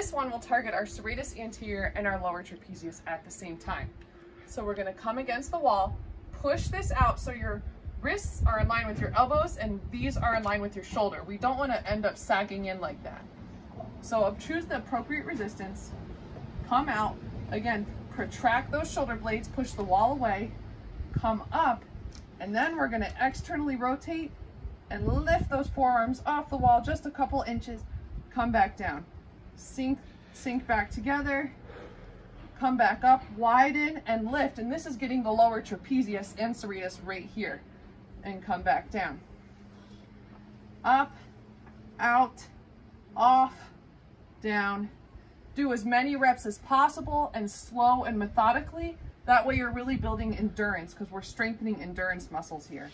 this one will target our serratus anterior and our lower trapezius at the same time. So we're gonna come against the wall, push this out so your wrists are in line with your elbows and these are in line with your shoulder. We don't wanna end up sagging in like that. So choose the appropriate resistance, come out, again, protract those shoulder blades, push the wall away, come up, and then we're gonna externally rotate and lift those forearms off the wall just a couple inches, come back down. Sink, sink back together, come back up, widen and lift. And this is getting the lower trapezius and serratus right here. And come back down. Up, out, off, down. Do as many reps as possible and slow and methodically. That way you're really building endurance because we're strengthening endurance muscles here.